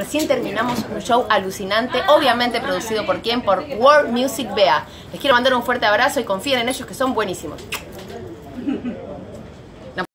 Recién terminamos un show alucinante, obviamente producido por quién, por World Music Bea. Les quiero mandar un fuerte abrazo y confíen en ellos que son buenísimos.